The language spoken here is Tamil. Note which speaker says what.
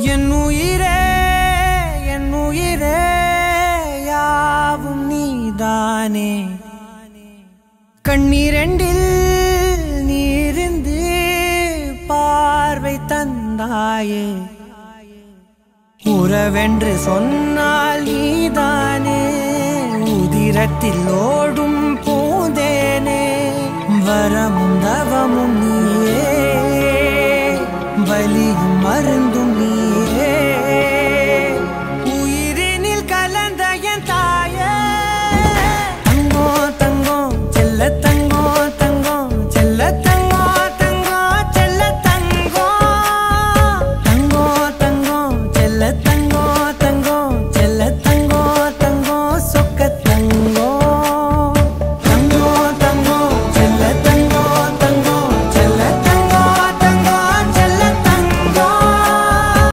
Speaker 1: என் உயிரே என் உயிரே யாவும் நீதானே. கண்ணீரண்டில் நீருந்து பார்வை தந்தாயே. உறவென்று சொன்னால் நீதானே. உதிரத்தில் ஓடும் பூந்தேனே. வரமும் தவமும் நீயே. வலியும் மருந்து